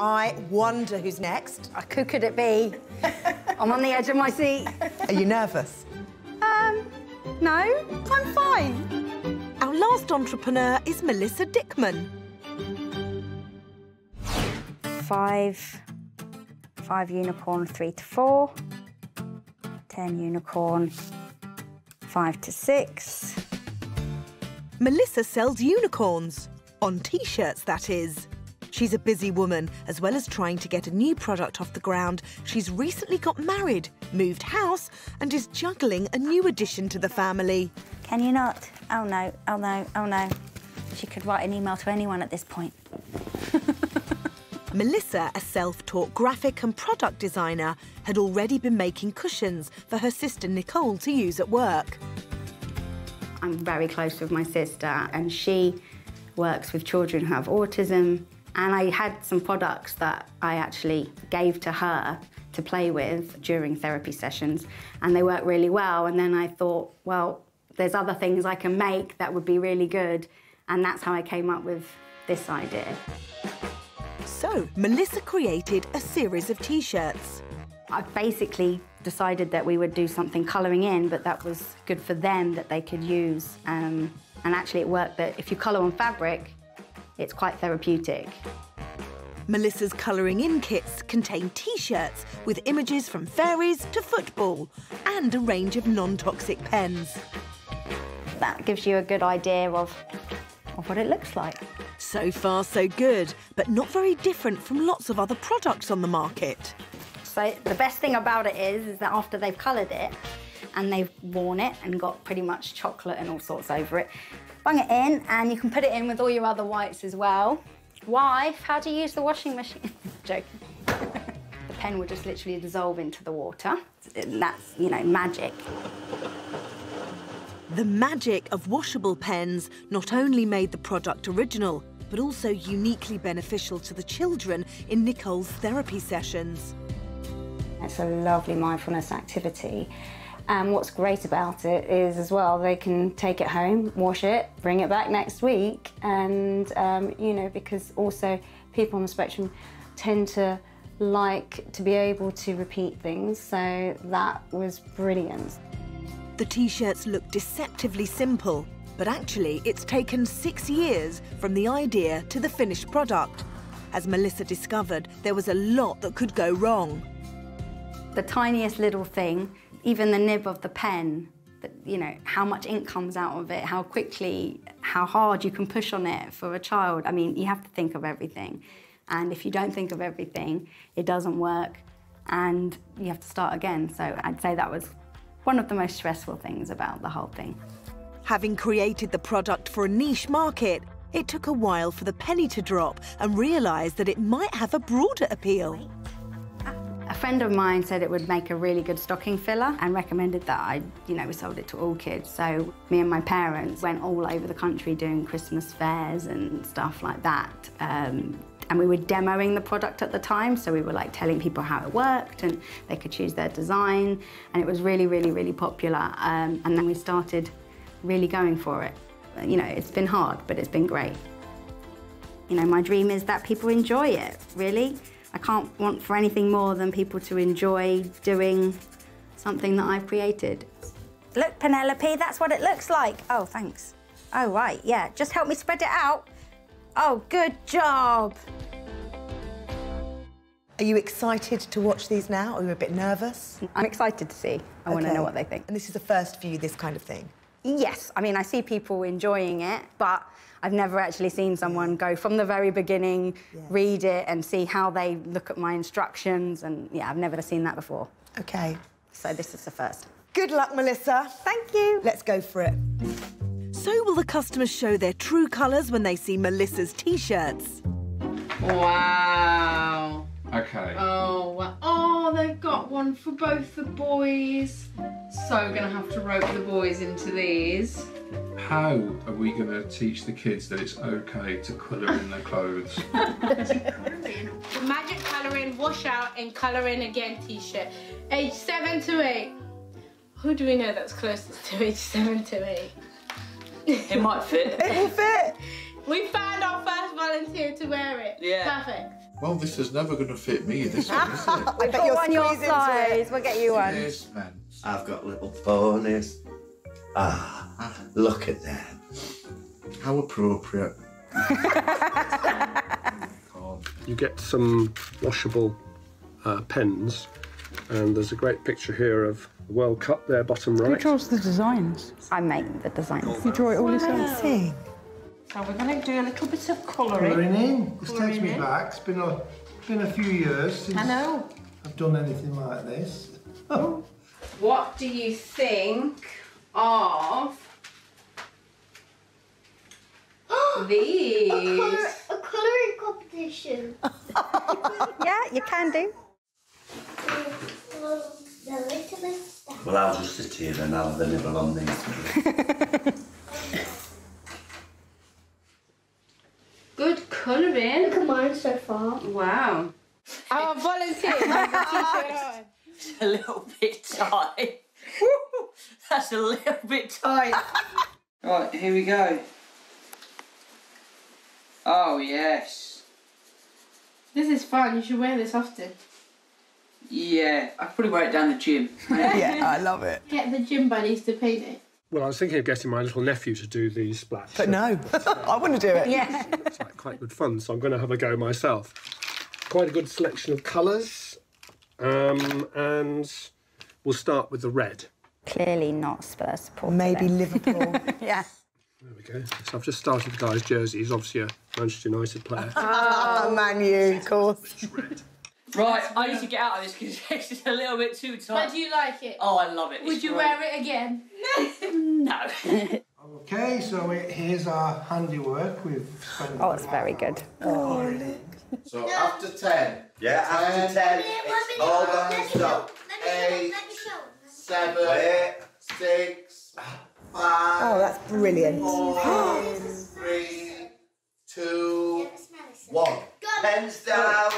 I wonder who's next. Who could it be? I'm on the edge of my seat. Are you nervous? Um, no, I'm fine. Our last entrepreneur is Melissa Dickman. Five, five unicorn, three to four. Ten unicorn, five to six. Melissa sells unicorns. On T-shirts, that is. She's a busy woman. As well as trying to get a new product off the ground, she's recently got married, moved house, and is juggling a new addition to the family. Can you not? Oh no, oh no, oh no. She could write an email to anyone at this point. Melissa, a self-taught graphic and product designer, had already been making cushions for her sister Nicole to use at work. I'm very close with my sister, and she works with children who have autism. And I had some products that I actually gave to her to play with during therapy sessions, and they worked really well. And then I thought, well, there's other things I can make that would be really good. And that's how I came up with this idea. So, Melissa created a series of T-shirts. I basically decided that we would do something colouring in, but that was good for them that they could use. Um, and actually it worked that if you colour on fabric, it's quite therapeutic. Melissa's colouring in kits contain T-shirts with images from fairies to football and a range of non-toxic pens. That gives you a good idea of, of what it looks like. So far, so good, but not very different from lots of other products on the market. So the best thing about it is, is that after they've coloured it and they've worn it and got pretty much chocolate and all sorts over it, bung it in and you can put it in with all your other whites as well. Wife, how do you use the washing machine? Joking. the pen will just literally dissolve into the water. That's, you know, magic. The magic of washable pens not only made the product original, but also uniquely beneficial to the children in Nicole's therapy sessions. It's a lovely mindfulness activity. And what's great about it is, as well, they can take it home, wash it, bring it back next week. And, um, you know, because also people on the spectrum tend to like to be able to repeat things. So that was brilliant. The T-shirts look deceptively simple, but actually it's taken six years from the idea to the finished product. As Melissa discovered, there was a lot that could go wrong. The tiniest little thing even the nib of the pen, you know, how much ink comes out of it, how quickly, how hard you can push on it for a child. I mean, you have to think of everything. And if you don't think of everything, it doesn't work and you have to start again. So I'd say that was one of the most stressful things about the whole thing. Having created the product for a niche market, it took a while for the penny to drop and realise that it might have a broader appeal. A friend of mine said it would make a really good stocking filler and recommended that I, you know, we sold it to all kids. So me and my parents went all over the country doing Christmas fairs and stuff like that. Um, and we were demoing the product at the time, so we were like telling people how it worked and they could choose their design. And it was really, really, really popular. Um, and then we started really going for it. You know, it's been hard, but it's been great. You know, my dream is that people enjoy it, really. I can't want for anything more than people to enjoy doing something that I've created. Look, Penelope, that's what it looks like. Oh, thanks. Oh, right, yeah. Just help me spread it out. Oh, good job. Are you excited to watch these now? Are you a bit nervous? I'm excited to see. I okay. want to know what they think. And this is the first view, this kind of thing? Yes. I mean, I see people enjoying it, but I've never actually seen someone go from the very beginning, yeah. read it and see how they look at my instructions. And yeah, I've never seen that before. OK. So this is the first. Good luck, Melissa. Thank you. Let's go for it. So will the customers show their true colours when they see Melissa's T-shirts? Wow. Okay. Oh, well, oh, they've got one for both the boys. So we're going to have to rope the boys into these. How are we going to teach the kids that it's okay to colour in their clothes? Magic colouring, wash out and colour in again t-shirt. Age 7 to 8. Who do we know that's closest to age 7 to 8? It might fit. it will fit. We found our first volunteer to to wear it. Yeah. Perfect. Well, this is never going to fit me, this one, is it? I bet you're one your it. size. We'll get you one. Yes, man. I've got little ponies. Ah, look at them. How appropriate. You get some washable uh, pens, and there's a great picture here of the World Cup there, bottom right. Who right. draws the designs? I make the designs. You draw it all yourself? Sing. So we're going to do a little bit of colouring. Colouring in. This takes me in. back. It's been a been a few years since I know. I've done anything like this. What do you think of these? A colouring competition. Yeah, you can do. The littlest stuff. Well, I'll just sit here and I'll have a nibble on these. Good colouring. Look at mine so far. Wow. I'll volunteer. T-shirt. A little bit tight. That's a little bit tight. right, here we go. Oh, yes. This is fun. You should wear this often. Yeah, I could probably wear it down the gym. Yeah, I love it. Get the gym buddies to paint it. Well, I was thinking of getting my little nephew to do these splats. But no, I want to do it. Yeah. It's like quite good fun, so I'm going to have a go myself. Quite a good selection of colours, um, and we'll start with the red. Clearly not Spurs supporter. Maybe then. Liverpool. Yeah. There we go. So I've just started the guy's jersey. He's obviously a Manchester United player. oh, Man U, of course. Right, I need to get out of this because it's just a little bit too tight. But tight. do you like it? Oh, I love it. Would It's you great. wear it again? No. Okay, so it, here's our handiwork. We've spent. Oh, it's very good. Oh, oh, so after 10, Yeah, after ten, Let me- let me- hold on let me stop. show- Let me show. Eight, Let me show. seven, Wait. six, Oh, five, that's brilliant. four, oh, three, two, one. Pens down.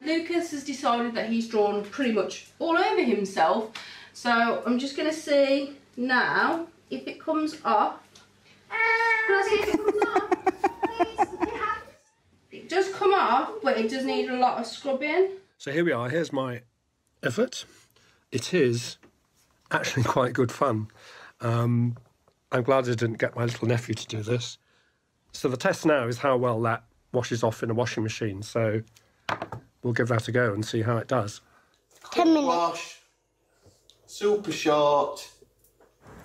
Lucas has decided that he's drawn pretty much all over himself. So I'm just going to see now if it comes off. Can I see if it comes off? It does come off, but it does need a lot of scrubbing. So here we are. Here's my effort. It is actually quite good fun. Um, I'm glad I didn't get my little nephew to do this. So the test now is how well that washes off in a washing machine. So we'll give that a go and see how it does. Ten minutes. Wash. Super short.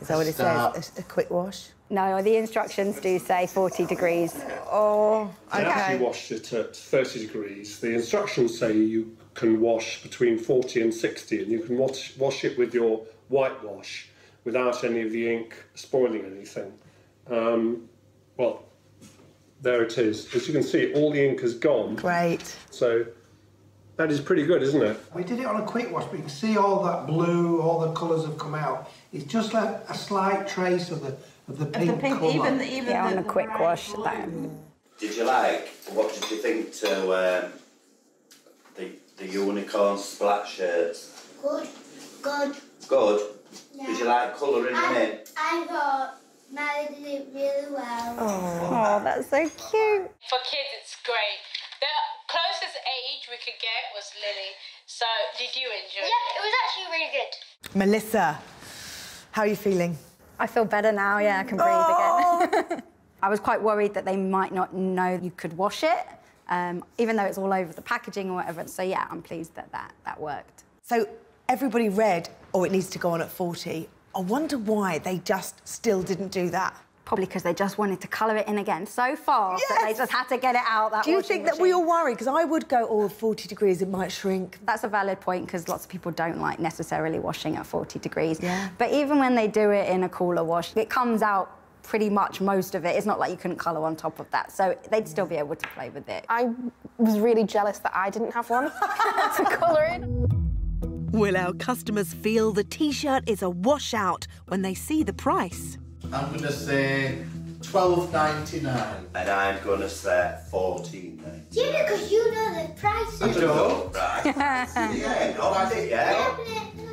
Is that what it Start. says? A, a quick wash? No, the instructions do say 40 degrees. Oh, I actually okay. washed it at 30 degrees. The instructions say you can wash between 40 and 60, and you can wash, wash it with your whitewash without any of the ink spoiling anything. Um, well, there it is. As you can see, all the ink has gone. Great. So that is pretty good, isn't it? We did it on a quick wash, but you can see all that blue, all the colours have come out. It's just like a slight trace of the of the pink, colour. Even, even Yeah, on a quick wash. That, Did you like? What did you think to um, the the unicorn splat shirts? Good. Good. Good. Did you like colouring them in? I thought Mary did it really well. oh, that's so cute. For kids, it's great. The closest age we could get was Lily. So, did you enjoy it? Yeah, it was actually really good. Melissa, how are you feeling? I feel better now. Yeah, I can breathe again. I was quite worried that they might not know you could wash it, um, even though it's all over the packaging or whatever. So yeah, I'm pleased that that, that worked. So everybody read, oh, it needs to go on at 40. I wonder why they just still didn't do that. Probably because they just wanted to colour it in again so fast that they just had to get it out. That Do you washing think that we machine. all worry? Because I would go, oh, 40 degrees, it might shrink. That's a valid point because lots of people don't like necessarily washing at 40 degrees. Yeah. But even when they do it in a cooler wash, it comes out pretty much most of it. It's not like you couldn't colour on top of that. So they'd still be able to play with it. I was really jealous that I didn't have one to colour in. Will our customers feel the t-shirt is a washout when they see the price? I'm going to say twelve ninety nine. And I'm gonna say fourteen. then. Yeah, because you know the price. I don't know. Right. yeah, not it yet.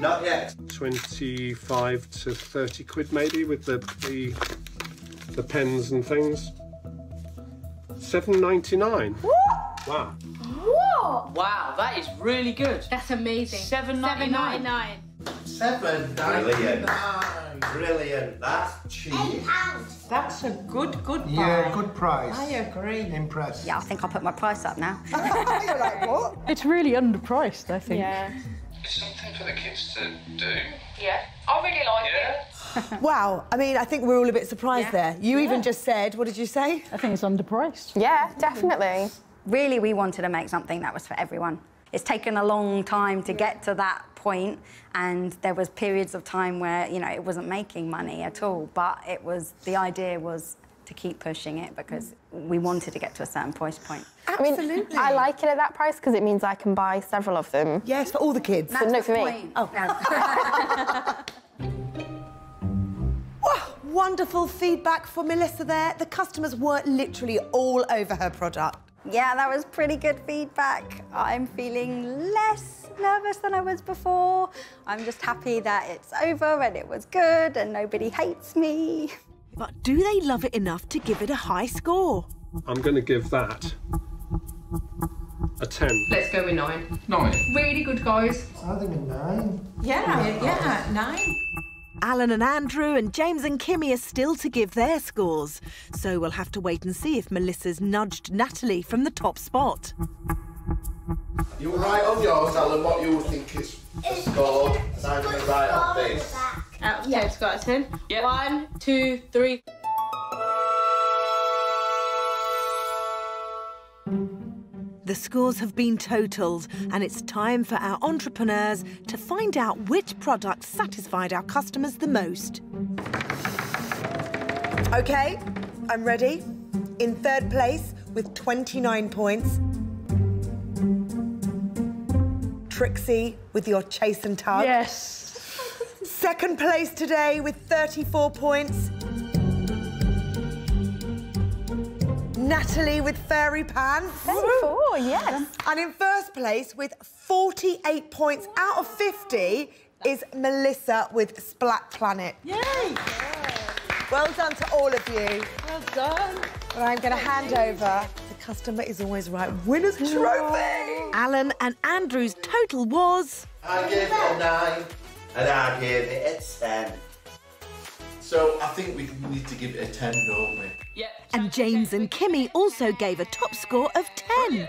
Not yet. 25 to 30 quid maybe with the, the, the pens and things. Seven ninety nine. Wow. What? Wow, that is really good. That's amazing. Seven ninety nine. nine. Seven Brilliant. ninety-nine. Brilliant. That's cheap. That's a good, good buy. Yeah, good price. I agree. Impressed. Yeah, I think I'll put my price up now. You're like, what? It's really underpriced, I think. Yeah. Something for the kids to do. Yeah. I really like it. Wow, I mean, I think we're all a bit surprised there. You even just said, what did you say? I think it's underpriced. Yeah, definitely. Really, we wanted to make something that was for everyone. It's taken a long time to get to that point, and there was periods of time where you know it wasn't making money at mm. all. But it was the idea was to keep pushing it because mm. we wanted to get to a certain price point. I mean, I like it at that price because it means I can buy several of them. Yes, for all the kids. But no, for me. Point. Oh. Wow, wonderful feedback for Melissa there. The customers were literally all over her product. Yeah, that was pretty good feedback. I'm feeling less nervous than I was before. I'm just happy that it's over and it was good and nobody hates me. But do they love it enough to give it a high score? I'm going to give that a 10. Let's go with nine. Nine. Really good, guys. I think a nine. Yeah, yeah, nine. Alan and Andrew and James and Kimmy are still to give their scores. So we'll have to wait and see if Melissa's nudged Natalie from the top spot. You were right on yours, Alan, what you think is the score. And I'm going to write on this. Uh, out of 10, Scott, 10. One, two, three. The scores have been totaled, and it's time for our entrepreneurs to find out which product satisfied our customers the most. Okay, I'm ready. In third place with 29 points. Trixie with your chase and tug. Yes. Second place today with 34 points. Natalie with fairy pants. 34, yes. And in first place with 48 points out of 50 is Melissa with Splat Planet. Yay! Well done to all of you. Well done. But I'm going to hand over. The customer is always right. Winner's trophy. Alan and Andrew's total was. I gave it a nine. And I gave it a 10. So I think we need to give it a 10, don't we? Yeah. And James and Kimmy also gave a top score of 10.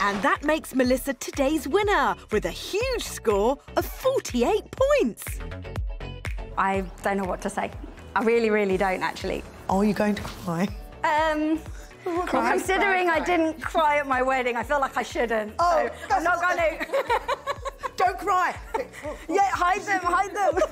And that makes Melissa today's winner with a huge score of 48 points. I don't know what to say. I really, really don't actually. Oh, Are you going to cry? Um, Cry, considering cry, I didn't cry at my wedding, I feel like I shouldn't. Oh, so I'm not going to. Don't cry. yeah, hide them, hide them.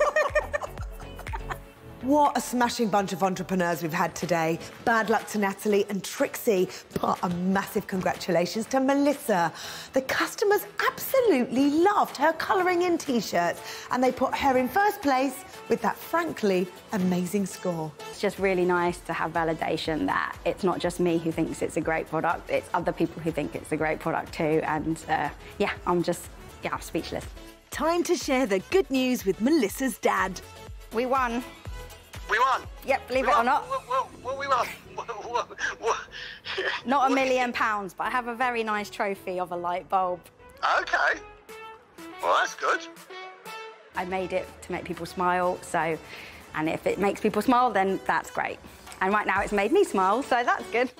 What a smashing bunch of entrepreneurs we've had today. Bad luck to Natalie and Trixie, but a massive congratulations to Melissa. The customers absolutely loved her colouring in t-shirts and they put her in first place with that frankly amazing score. It's just really nice to have validation that it's not just me who thinks it's a great product, it's other people who think it's a great product too. And uh, yeah, I'm just, yeah, I'm speechless. Time to share the good news with Melissa's dad. We won. We won. Yep, believe we it won. or not. We won? Not a million pounds, but I have a very nice trophy of a light bulb. Okay. Well, that's good. I made it to make people smile, so, and if it makes people smile, then that's great. And right now it's made me smile, so that's good.